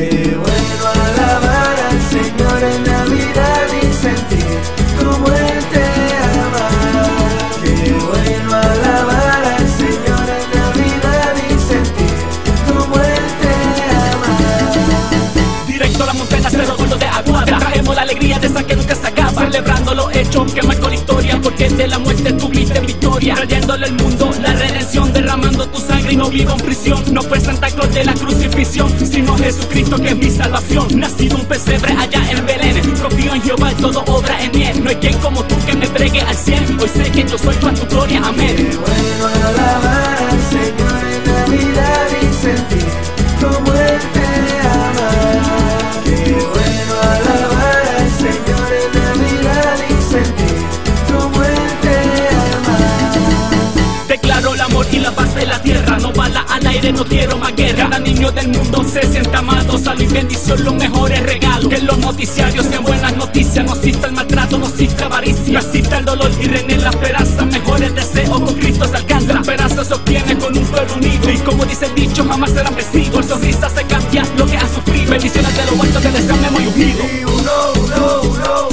yeah. Porque de la muerte tuviste victoria. Trayéndole al mundo la redención. Derramando tu sangre y no vivo en prisión. No fue Santa Claus de la crucifixión, sino Jesucristo que es mi salvación. Nacido un pesebre allá en Belén. Confío en Jehová, todo obra en él. No hay quien como tú que me bregue al cien. Hoy sé que yo soy para tu gloria. Amén. Y la paz de la tierra. No bala al aire, no quiero más guerra. Cada niño del mundo se sienta amado. Salud y bendición, los mejores regalos. Que los noticiarios sean buenas noticias. No exista el maltrato, no exista avaricia. No exista el dolor y reine la esperanza. Mejores deseos con Cristo se alcanza. La esperanza se obtiene con un pueblo unido. Y como dice el dicho, jamás serán vencidos. Por sonrisa se cambia lo que ha sufrido. Bendiciones de lo alto que desean Memo y uno,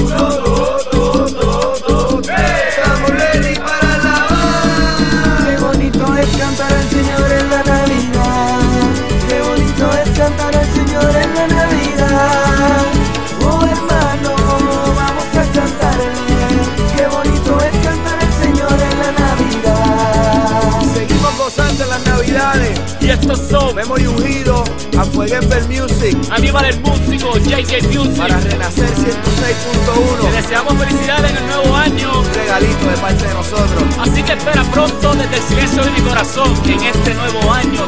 Estos son Memo y ungido a Fueguember Music Aníbal el músico, JJ Music. para Renacer Te 106.1. deseamos felicidades en el nuevo año. Un regalito de parte de nosotros. Así que espera pronto desde el silencio de mi corazón en este nuevo año.